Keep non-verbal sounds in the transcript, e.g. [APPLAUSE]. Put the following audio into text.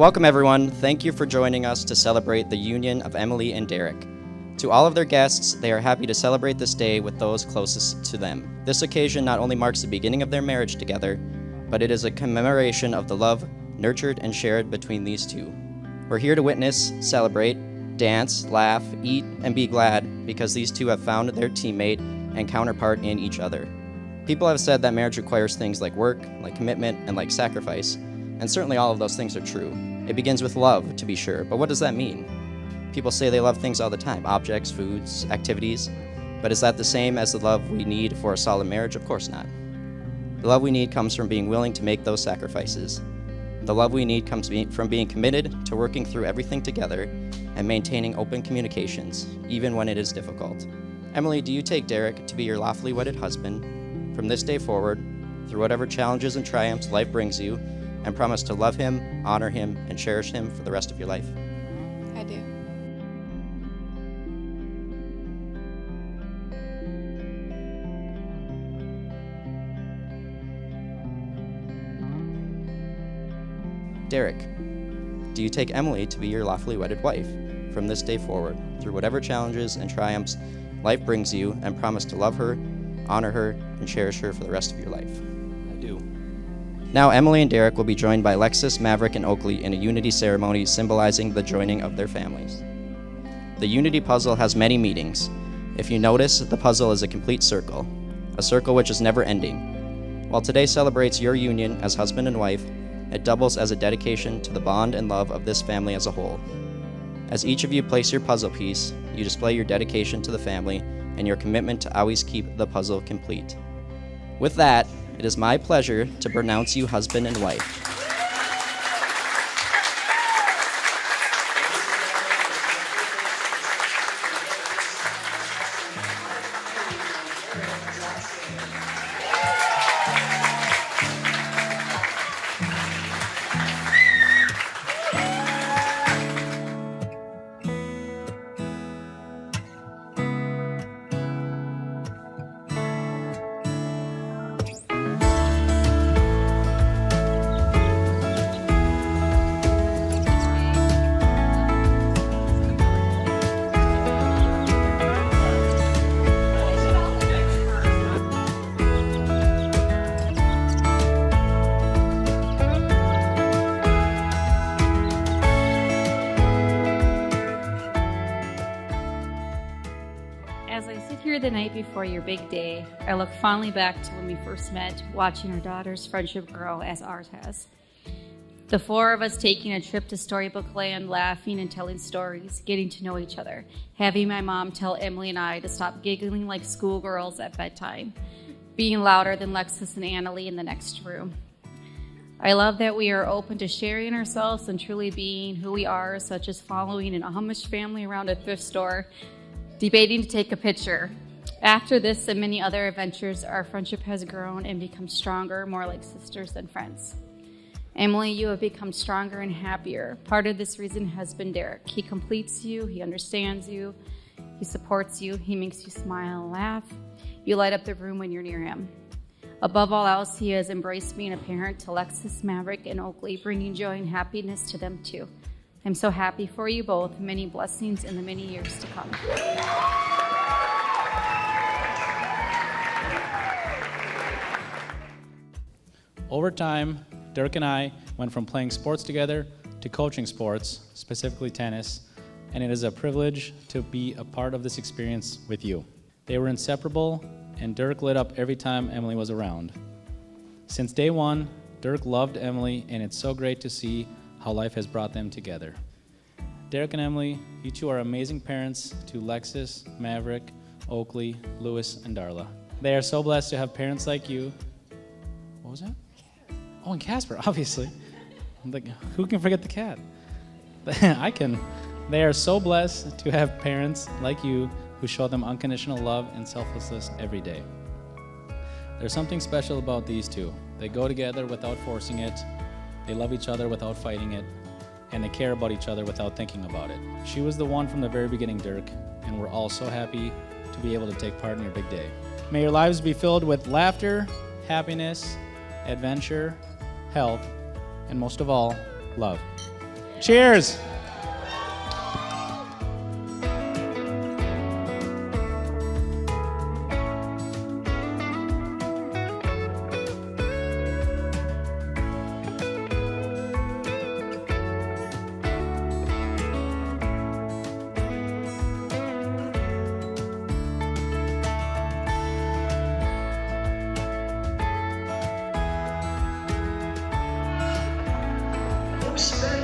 Welcome, everyone. Thank you for joining us to celebrate the union of Emily and Derek. To all of their guests, they are happy to celebrate this day with those closest to them. This occasion not only marks the beginning of their marriage together, but it is a commemoration of the love nurtured and shared between these two. We're here to witness, celebrate, dance, laugh, eat, and be glad because these two have found their teammate and counterpart in each other. People have said that marriage requires things like work, like commitment, and like sacrifice, and certainly all of those things are true. It begins with love, to be sure, but what does that mean? People say they love things all the time objects, foods, activities. But is that the same as the love we need for a solid marriage? Of course not. The love we need comes from being willing to make those sacrifices. The love we need comes from being committed to working through everything together and maintaining open communications, even when it is difficult. Emily, do you take Derek to be your lawfully wedded husband from this day forward, through whatever challenges and triumphs life brings you, and promise to love him, honor him, and cherish him for the rest of your life? I do. Derek, do you take Emily to be your lawfully wedded wife from this day forward, through whatever challenges and triumphs life brings you, and promise to love her, honor her, and cherish her for the rest of your life? I do. Now, Emily and Derek will be joined by Lexus, Maverick, and Oakley in a unity ceremony symbolizing the joining of their families. The unity puzzle has many meanings. If you notice, the puzzle is a complete circle, a circle which is never ending. While today celebrates your union as husband and wife, it doubles as a dedication to the bond and love of this family as a whole. As each of you place your puzzle piece, you display your dedication to the family and your commitment to always keep the puzzle complete. With that, it is my pleasure to pronounce you husband and wife. Here the night before your big day, I look fondly back to when we first met, watching our daughter's friendship grow as ours has. The four of us taking a trip to Storybook Land, laughing and telling stories, getting to know each other, having my mom tell Emily and I to stop giggling like schoolgirls at bedtime, being louder than Lexus and Annalie in the next room. I love that we are open to sharing ourselves and truly being who we are, such as following an Amish family around a thrift store, debating to take a picture. After this and many other adventures, our friendship has grown and become stronger, more like sisters than friends. Emily, you have become stronger and happier. Part of this reason has been Derek. He completes you, he understands you, he supports you, he makes you smile and laugh. You light up the room when you're near him. Above all else, he has embraced being a parent to Lexus, Maverick, and Oakley, bringing joy and happiness to them too. I'm so happy for you both. Many blessings in the many years to come. Over time, Dirk and I went from playing sports together to coaching sports, specifically tennis, and it is a privilege to be a part of this experience with you. They were inseparable, and Dirk lit up every time Emily was around. Since day one, Dirk loved Emily, and it's so great to see how life has brought them together. Derek and Emily, you two are amazing parents to Lexus, Maverick, Oakley, Lewis, and Darla. They are so blessed to have parents like you. What was that? Oh, and Casper, [LAUGHS] obviously. Like, who can forget the cat? [LAUGHS] I can. They are so blessed to have parents like you who show them unconditional love and selflessness every day. There's something special about these two. They go together without forcing it, they love each other without fighting it, and they care about each other without thinking about it. She was the one from the very beginning, Dirk, and we're all so happy to be able to take part in your big day. May your lives be filled with laughter, happiness, adventure, health, and most of all, love. Cheers. Very